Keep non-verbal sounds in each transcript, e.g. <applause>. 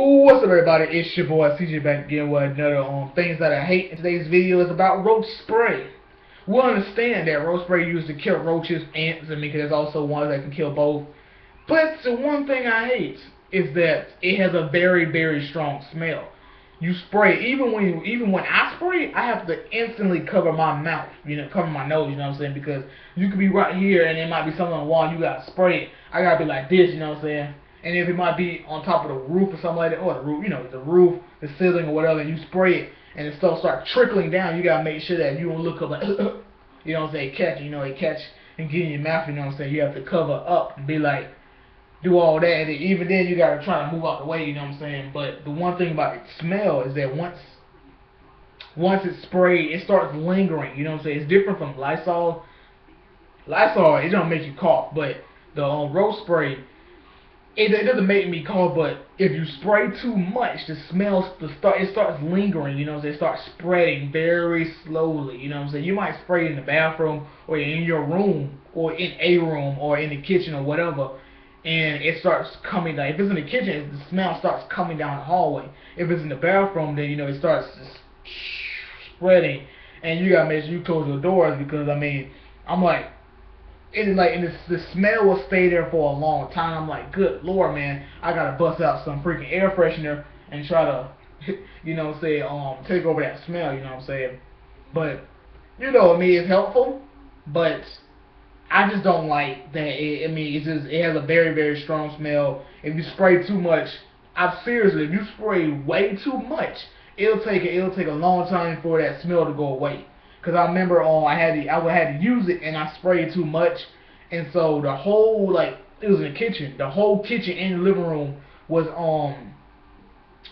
What's up everybody? It's your boy CJ back again with another um things that I hate. In today's video is about roach spray. We understand that roach spray used to kill roaches, ants, mean, because there's also ones that can kill both. But the one thing I hate is that it has a very, very strong smell. You spray even when even when I spray, I have to instantly cover my mouth, you know, cover my nose, you know what I'm saying? Because you could be right here and there might be something on the wall, you gotta spray it. I gotta be like this, you know what I'm saying? And if it might be on top of the roof or something like that, or the roof, you know, the roof, the ceiling or whatever, and you spray it and it stuff start trickling down, you gotta make sure that you don't look up like, <coughs> you know what I'm saying, catch, you know, it catch and get in your mouth, you know what I'm saying? You have to cover up and be like, do all that, and even then you gotta try to move out the way, you know what I'm saying? But the one thing about it smell is that once once it's sprayed, it starts lingering, you know what I'm saying? It's different from Lysol. Lysol, it don't make you cough, but the um, roach spray, it, it doesn't make me cough, but if you spray too much, the smell the start it starts lingering, you know? It starts spreading very slowly, you know what I'm saying? You might spray in the bathroom or in your room or in a room or in the kitchen or whatever and it starts coming down. If it's in the kitchen, the smell starts coming down the hallway. If it's in the bathroom, then you know it starts spreading, and you gotta make sure you close your doors because I mean, I'm like, it's like, and the the smell will stay there for a long time. I'm like, good lord, man, I gotta bust out some freaking air freshener and try to, <laughs> you know, say, um, take over that smell. You know what I'm saying? But you know, I mean, it's helpful, but I just don't like that. It, I mean, it's just it has a very very strong smell. If you spray too much, I seriously, if you spray way too much, it'll take it'll take a long time for that smell to go away. Cause I remember um I had to I would had to use it and I sprayed too much, and so the whole like it was in the kitchen, the whole kitchen and living room was um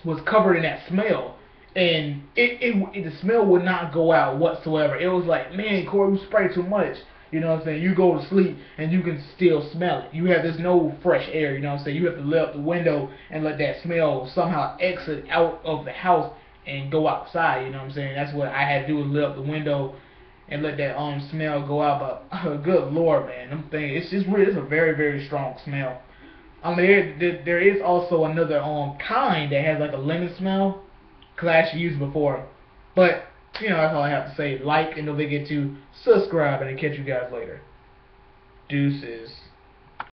was covered in that smell and it, it, it, the smell would not go out whatsoever. It was like, man, Corey, you spray too much. You know what I'm saying? You go to sleep and you can still smell it. You have there's no fresh air. You know what I'm saying? You have to lift the window and let that smell somehow exit out of the house and go outside. You know what I'm saying? That's what I had to do was lift the window and let that um smell go out. But <laughs> good lord, man, I'm thinking it's just really it's a very very strong smell. Mean, there, there is also another um kind that has like a lemon smell. Actually used before, but you know, that's all I have to say. Like and don't forget to subscribe and I'll catch you guys later. Deuces.